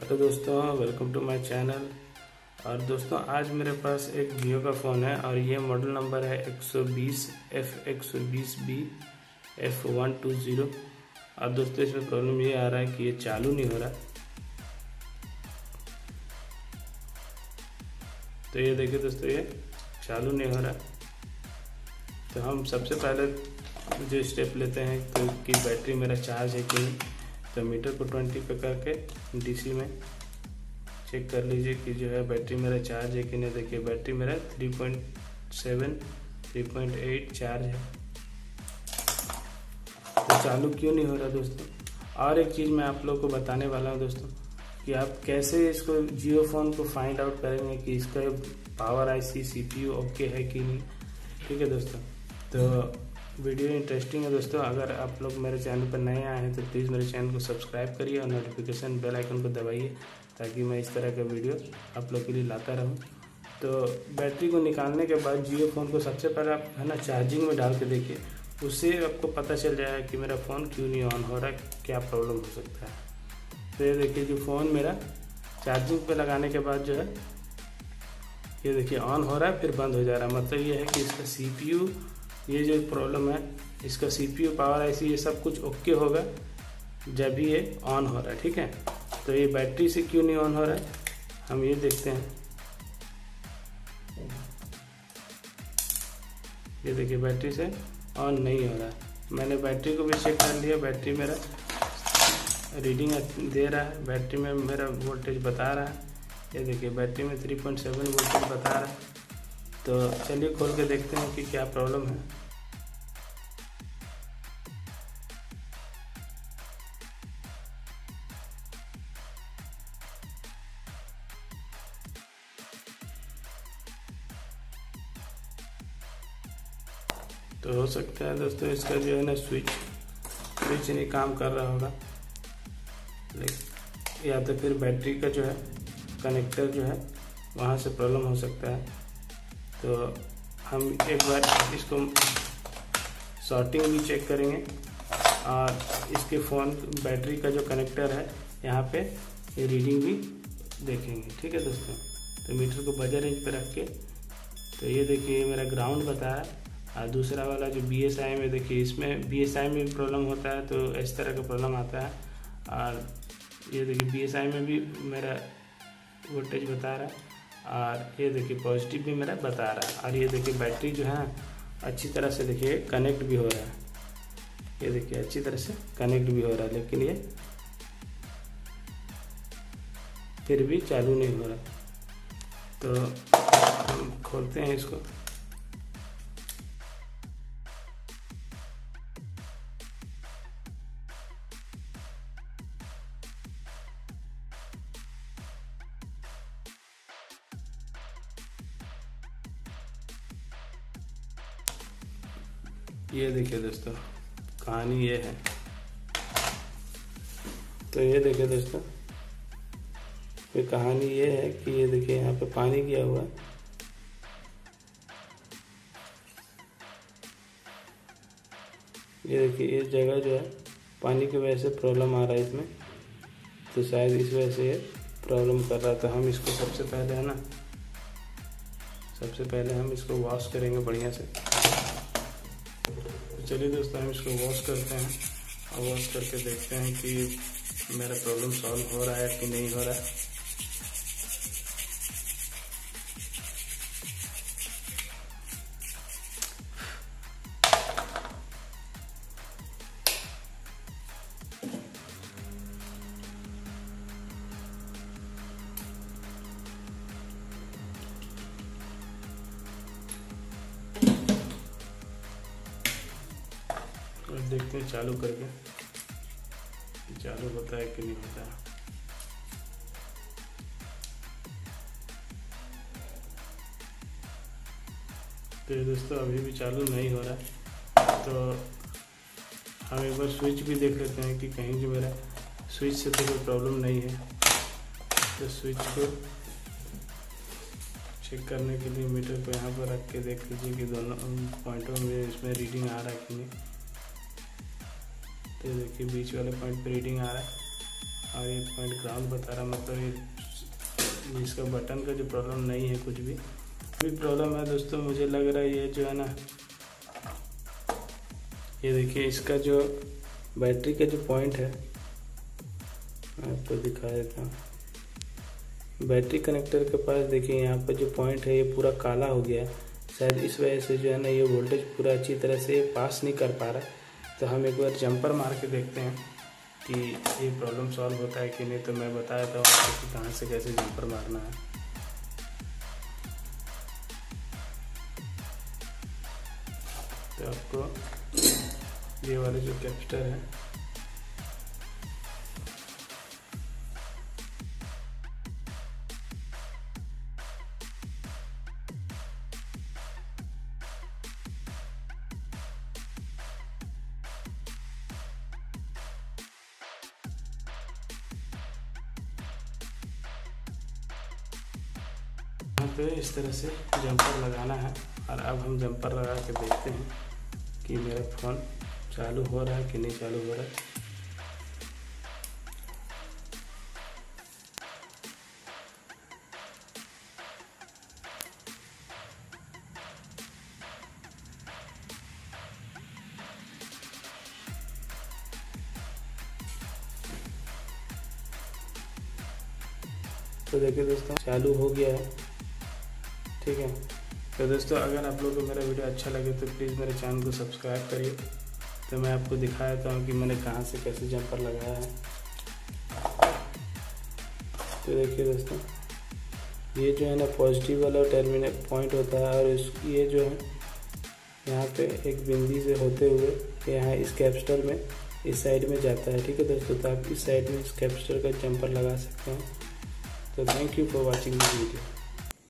Hello दोस्तों welcome to my channel और दोस्तों, आज मेरे पास एक जियो का फ़ोन है और ये मॉडल नंबर है 120 एफ़ एक सौ बीस B F one two zero और दोस्तों, इसमें प्रॉब्लम ये आ रहा है कि ये चालू नहीं हो रहा। तो ये देखिए दोस्तों, ये चालू नहीं हो रहा। तो हम सबसे पहले जो स्टेप लेते हैं तो कि बैटरी मेरा चार्ज है कि तो मीटर को ट्वेंटी पे करके डीसी में चेक कर लीजिए कि जो है बैटरी मेरा चार्ज है कि नहीं। देखिए, बैटरी मेरा three point seven three point eight charge है। तो चालू क्यों नहीं हो रहा दोस्तों? और एक चीज़ मैं आप लोग को बताने वाला हूँ दोस्तों, कि आप कैसे इसको जियो फ़ोन को फाइंड आउट करेंगे कि इसका पावर आईसी सीपीयू ओके है कि नहीं। ठीक है दोस्तों? तो वीडियो इंटरेस्टिंग है दोस्तों, अगर आप लोग मेरे चैनल पर नए आए हैं तो प्लीज़ मेरे चैनल को सब्सक्राइब करिए और नोटिफिकेशन बेल आइकन को दबाइए, ताकि मैं इस तरह का वीडियो आप लोग के लिए लाता रहूँ। तो बैटरी को निकालने के बाद जियो फ़ोन को सबसे पहले आप, है ना चार्जिंग में डाल के देखिए, उससे आपको पता चल जाएगा कि मेरा फ़ोन क्यों नहीं ऑन हो रहा है क्या प्रॉब्लम हो सकता है। तो ये देखिए जो फ़ोन मेरा चार्जिंग पे लगाने के बाद जो है, ये देखिए ऑन हो रहा है, फिर बंद हो जा रहा है। मतलब ये है कि इसका सीपीयू ये जो प्रॉब्लम है, इसका सीपीयू पावर आईसी ये सब कुछ ओके होगा जब ये ऑन हो रहा है, ठीक है? तो ये बैटरी से क्यों नहीं ऑन हो रहा है? हम ये देखते हैं। ये देखिए, बैटरी से ऑन नहीं हो रहा है। मैंने बैटरी को भी चेक कर लिया, बैटरी मेरा रीडिंग दे रहा है, बैटरी में मेरा वोल्टेज बता रहा है। ये देखिए, बैटरी में 3.7 वोल्टेज बता रहा है। तो चलिए खोल के देखते हैं कि क्या प्रॉब्लम है। तो हो सकता है दोस्तों इसका जो है ना स्विच स्विच नहीं काम कर रहा होगा। या तो फिर बैटरी का जो है कनेक्टर जो है, वहाँ से प्रॉब्लम हो सकता है। तो हम एक बार इसको शॉर्टिंग भी चेक करेंगे। और इसके फ़ोन बैटरी का जो कनेक्टर है, यहाँ पे ये रीडिंग भी देखेंगे। ठीक है दोस्तों? तो मीटर को बजर रेंज पर रख के तो ये देखिए मेरा ग्राउंड बता है। और दूसरा वाला जो बी एस आई में देखिए, इसमें बी एस आई में भी प्रॉब्लम होता है तो इस तरह का प्रॉब्लम आता है। और ये देखिए बी एस आई में भी मेरा वोल्टेज बता रहा है। और ये देखिए पॉजिटिव भी मेरा बता रहा है। और ये देखिए बैटरी जो है, अच्छी तरह से देखिए कनेक्ट भी हो रहा है। ये देखिए अच्छी तरह से कनेक्ट भी हो रहा है, लेकिन ये फिर भी चालू नहीं हो रहा। तो हम खोलते हैं इसको। ये देखिए दोस्तों, कहानी ये है। तो ये देखिए दोस्तों, ये कहानी ये है कि ये देखिए यहाँ पे पानी गया हुआ। है ये देखिए, ये जगह जो है, पानी की वजह से प्रॉब्लम आ रहा है इसमें। तो शायद इस वजह से ये प्रॉब्लम कर रहा था हम इसको सबसे पहले है ना, सबसे पहले हम इसको वॉश करेंगे बढ़िया से। चलिए दोस्तों हम इसको वॉश करते हैं। और वॉश करके देखते हैं कि मेरा प्रॉब्लम सॉल्व हो रहा है कि नहीं हो रहा है। और देखते हैं चालू करके। चालू होता है कि नहीं होता है। तो दोस्तों, अभी भी चालू नहीं हो रहा है। तो हम एक बार स्विच भी देख लेते हैं कि कहीं जो मेरा स्विच से तो कोई प्रॉब्लम नहीं है। तो स्विच को चेक करने के लिए मीटर को यहाँ पर रख के देख लीजिए कि दोनों पॉइंटों में इसमें रीडिंग आ रहा है कि नहीं। तो देखिए, बीच वाले पॉइंट पे रीडिंग आ रहा है। और ये पॉइंट ग्राउंड बता रहा है मतलब ये इसका बटन का जो प्रॉब्लम नहीं है कुछ भी। भी प्रॉब्लम है दोस्तों, मुझे लग रहा है ये जो है ना, ये देखिए, इसका जो बैटरी का जो पॉइंट है आपको दिखा देता हूँ। बैटरी कनेक्टर के पास देखिए, यहाँ पर जो पॉइंट है, ये पूरा काला हो गया है। शायद इस वजह से जो है ना, ये वोल्टेज पूरा अच्छी तरह से पास नहीं कर पा रहा तो हम एक बार जंपर मार के देखते हैं कि ये प्रॉब्लम सॉल्व होता है कि नहीं। तो मैं बताया था आपको कि कहाँ से कैसे जंपर मारना है। तो आपको ये वाले जो कैप्स्टर है पे इस तरह से जंपर लगाना है। और अब हम जंपर लगा के देखते हैं कि मेरा फ़ोन चालू हो रहा है कि नहीं चालू हो रहा है। तो देखिए दोस्तों, चालू हो गया है। ठीक है। तो दोस्तों, अगर आप लोगों को मेरा वीडियो अच्छा लगे तो प्लीज़ मेरे चैनल को सब्सक्राइब करिए। तो मैं आपको दिखा देता हूँ कि मैंने कहाँ से कैसे जंपर लगाया है। तो देखिए दोस्तों, ये जो है ना पॉजिटिव वाला टर्मिनल पॉइंट होता है और इस, ये जो है, यहाँ पे एक बिंदी से होते हुए यहाँ इस कैप्स्टर में, इस साइड में जाता है। ठीक है दोस्तों तो आप इस साइड में इस कैप्स्टर का जंपर लगा सकते हैं। तो thank you for watching this video.